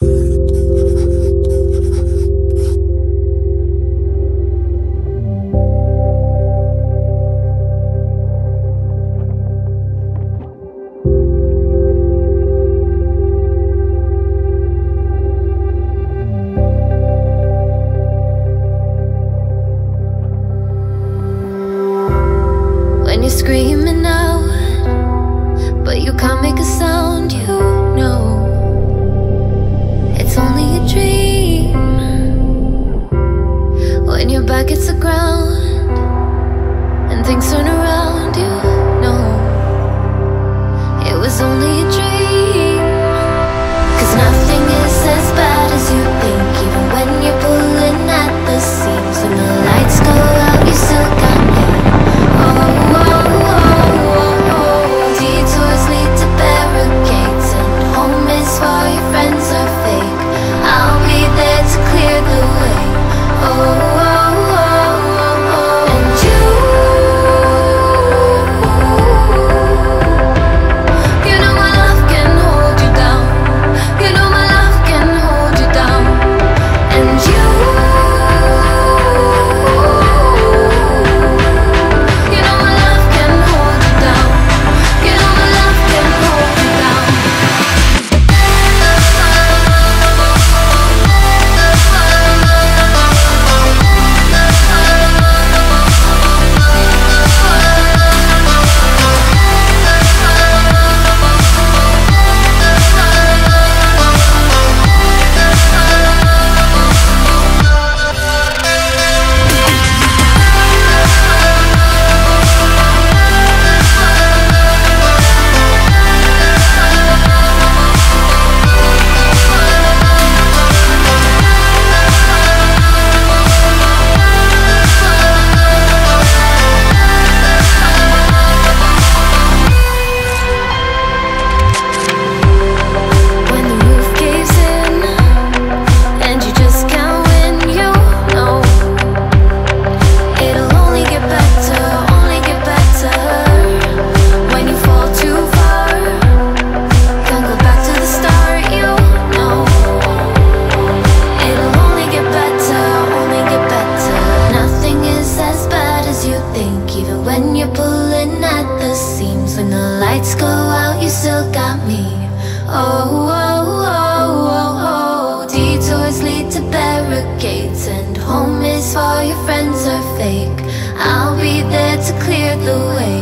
When you're screaming out, but you can't make a sound. You dream. When your back hits the ground. lights go out, you still got me. Oh, oh, oh, oh, oh. Detours lead to barricades, and home is for your friends are fake. I'll be there to clear the way.